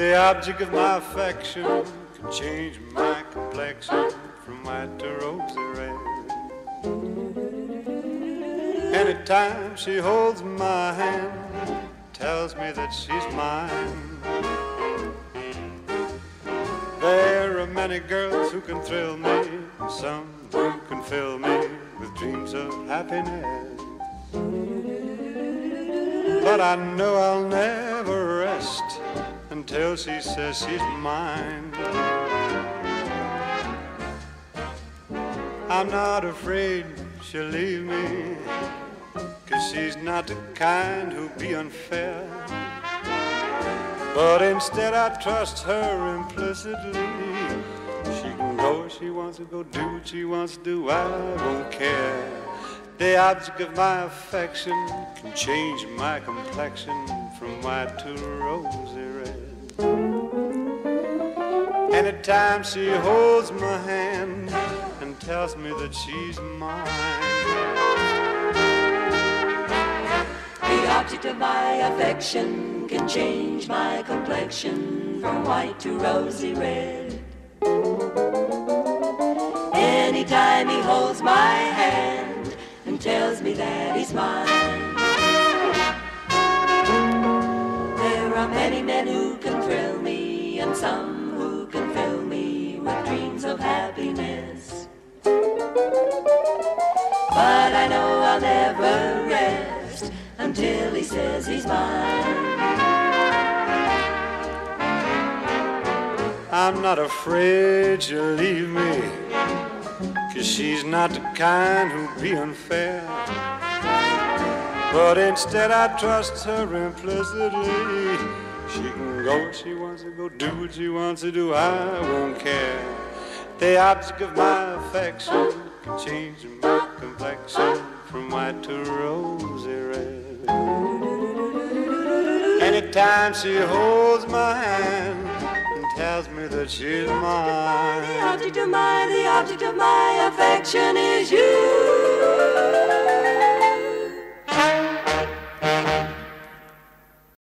object of my affection can change my complexion from white to rosy red. Anytime she holds my hand, tells me that she's mine. There are many girls who can thrill me, some who can fill me with dreams of happiness. But I know I'll never rest until she says she's mine. I'm not afraid she'll leave me, cause she's not the kind who'll be unfair. But instead I trust her implicitly. She can go where she wants to go, do what she wants to do, I won't care. The object of my affection can change my complexion from white to rosy red. Anytime she holds my hand and tells me that she's mine. The object of my affection can change my complexion from white to rosy red. Anytime he holds my hand and tells me that he's mine. And some who can fill me with dreams of happiness. But I know I'll never rest until he says he's mine. I'm not afraid she'll leave me, cause she's not the kind who'd be unfair. But instead I trust her implicitly. She can go where she wants to go, do what she wants to do, I won't care. The object of my affection can change my complexion from white to rosy red. Anytime she holds my hand and tells me that she's mine. The object of my, the object of my affection is you.